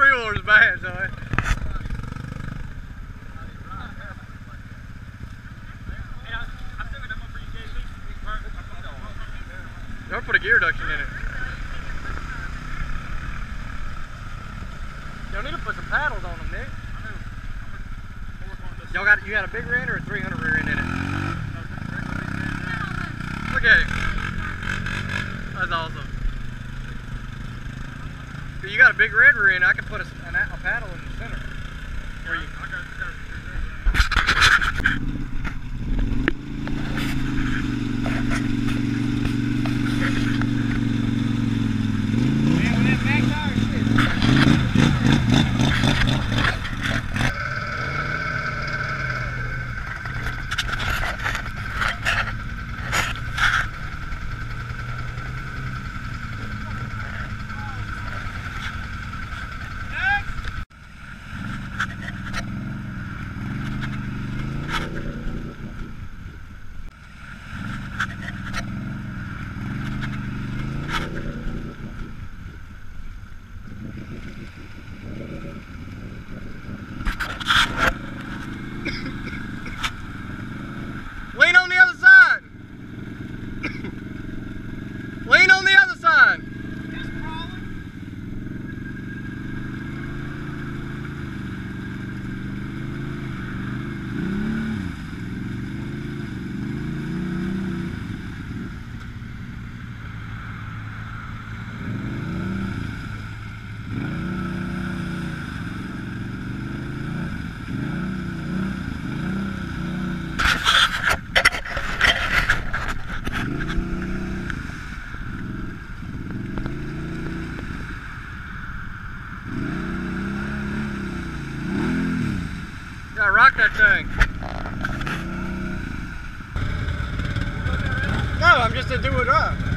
three wheelers bad, so Don't put a gear reduction in it. Y'all need to put some paddles on them, Nick. Y'all got you got a big rear end or a 300 rear end in it? Look at it. That's awesome you got a big red rear I can put a, a paddle in the center. Where you, I got, Man, when that back tire shit. Rock that thing. No, I'm just to do it up.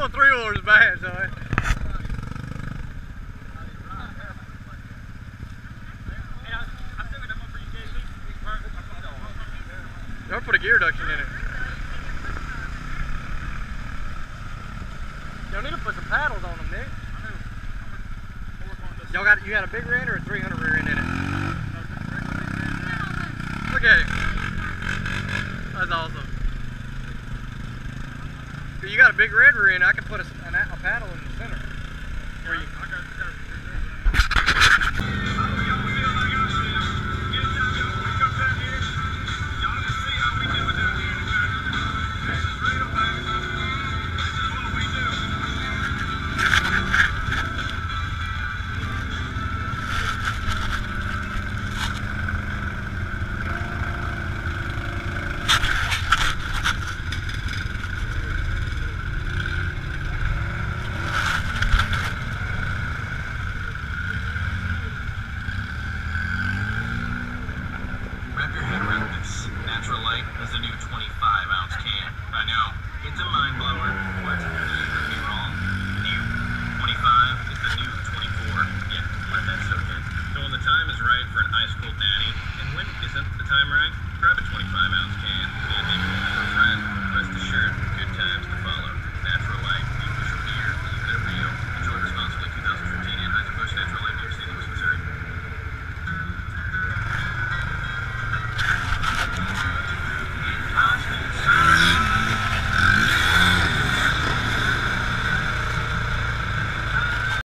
Little three wheelers bad, so Don't put a gear reduction in it. Y'all need to put some paddles on them, Nick. Y'all got you got a big rear end or a 300 rear end in it? Look at it. That's awesome. You got a big red rear end, I can put a,